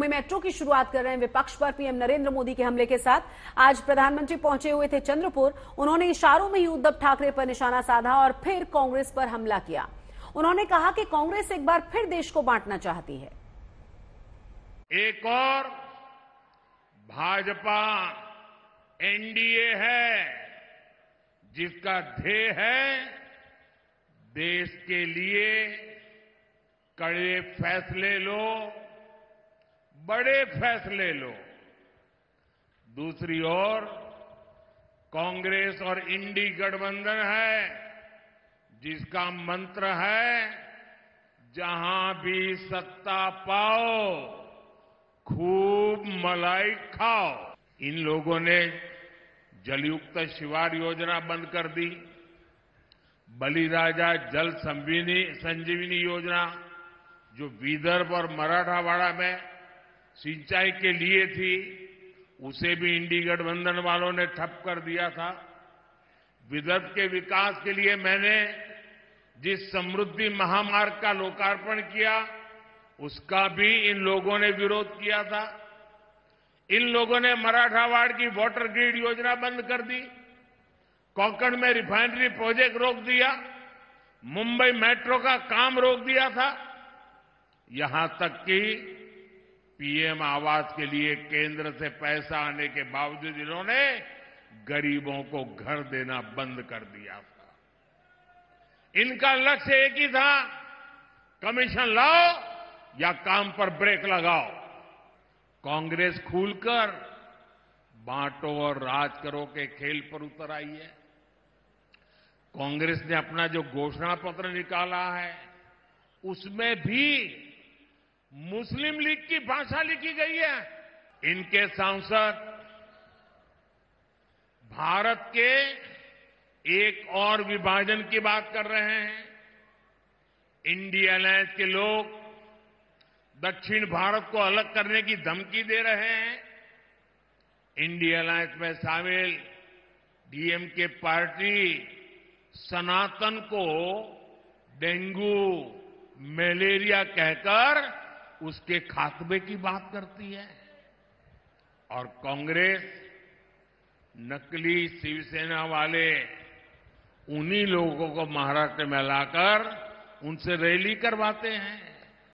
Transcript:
में मेट्रो की शुरुआत कर रहे हैं विपक्ष पर पीएम नरेंद्र मोदी के हमले के साथ। आज प्रधानमंत्री पहुँचे हुए थे चंद्रपुर। उन्होंने इशारों में ही उद्धव ठाकरे पर निशाना साधा और फिर कांग्रेस पर हमला किया। उन्होंने कहा कि कांग्रेस एक बार फिर देश को बांटना चाहती है। एक और भाजपा एनडीए है, जिसका ध्येय है देश के लिए कड़े फैसले लो। बड़े फैसले लो। दूसरी ओर, कांग्रेस और इंडी गठबंधन है, जिसका मंत्र है, जहाँ भी सत्ता पाओ, खूब मलाई खाओ। इन लोगों ने जलयुक्त शिवार योजना बंद कर दी। बलिराजा जल संजीवनी योजना, जो विदर्भ और मराठावाड़ा में सिंचाई के लिए थी, उसे भी इंडी गठबंधन वालों ने ठप कर दिया था। विदर्भ के विकास के लिए मैंने जिस समृद्धि महामार्ग का लोकार्पण किया, उसका भी इन लोगों ने विरोध किया था। इन लोगों ने मराठावाड़ की वाटर ग्रिड योजना बंद कर दी, कोंकण में रिफाइनरी प्रोजेक्ट रोक दिया, मुंबई मेट्रो का काम रोक दिया था। यहाँ तक कि पीएम आवास के लिए केंद्र से पैसा आने के बावजूद इन्होंने गरीबों को घर देना बंद कर दिया था इनका लक्ष्य एक ही था, कमीशन लाओ या काम पर ब्रेक लगाओ। कांग्रेस खुलकर बांटो और राज करो के खेल पर उतर आई है। कांग्रेस ने अपना जो घोषणा पत्र निकाला है, उसमें भी मुस्लिम लीग की भाषा लिखी गई है। इनके सांसद भारत के एक और विभाजन की बात कर रहे हैं। इंडिया अलायंस के लोग दक्षिण भारत को अलग करने की धमकी दे रहे हैं। इंडिया अलायंस में शामिल डीएमके पार्टी सनातन को डेंगू, मलेरिया कहकर उसके खात्मे की बात करती है। और कांग्रेस, नकली शिवसेना वाले, उन्हीं लोगों को महाराष्ट्र में लाकर उनसे रैली करवाते हैं।